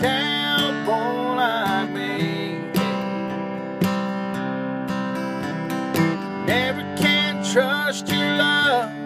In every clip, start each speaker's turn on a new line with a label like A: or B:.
A: cowboy like me. Never can trust your love.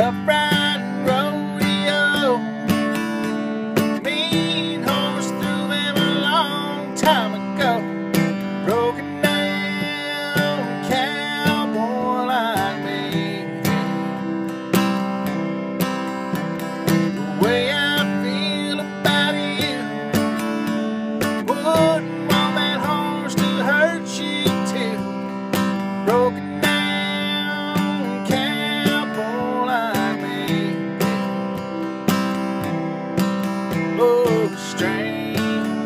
A: tough round. drag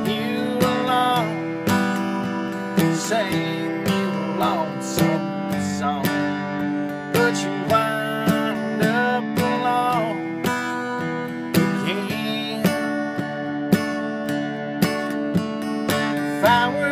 A: you along, sing you a lonesome song, but you wind up alone again. If I were